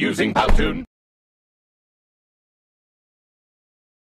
using Powtoon.